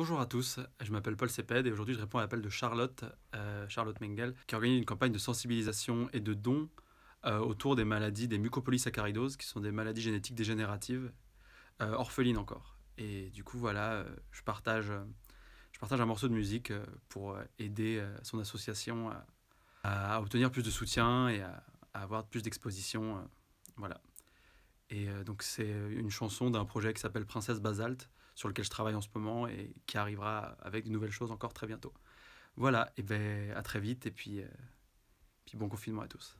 Bonjour à tous, je m'appelle Paul Ceped et aujourd'hui je réponds à l'appel de Charlotte, euh, Charlotte Mengel, qui organise une campagne de sensibilisation et de dons euh, autour des maladies des mucopolysaccharidoses, qui sont des maladies génétiques dégénératives, euh, orphelines encore. Et du coup, voilà, je, partage, je partage un morceau de musique pour aider son association à, obtenir plus de soutien et à, à avoir plus d'exposition. voilà. Et donc c'est une chanson d'un projet qui s'appelle Princesse Basalte sur lequel je travaille en ce moment et qui arrivera avec de nouvelles choses encore très bientôt. Voilà, et ben à très vite et puis, euh, puis bon confinement à tous.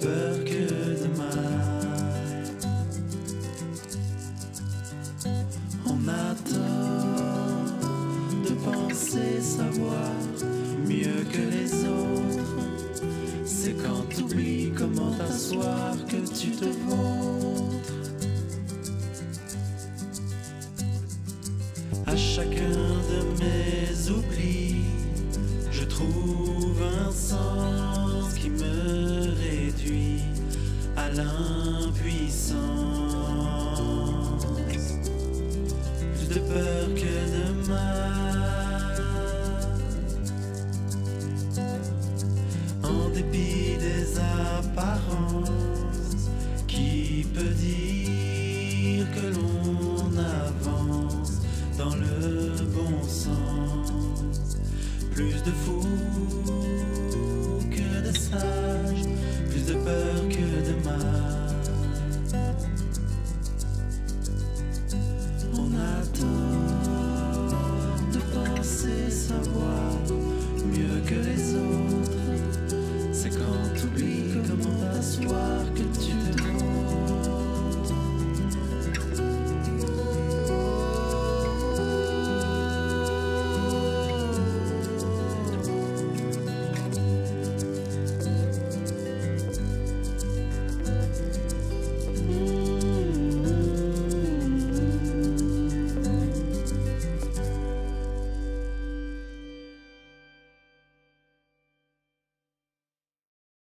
peur que de mal. C'est savoir mieux que les autres. C'est quand t'oublies comment t'asseoir que tu te vautres. À chacun de mes oublis, je trouve un sens l'impuissance. Plus de peur que de mal. des apparences qui peut dire que l'on avance dans le bon sens? Plus de fous penser savoir mieux que les autres.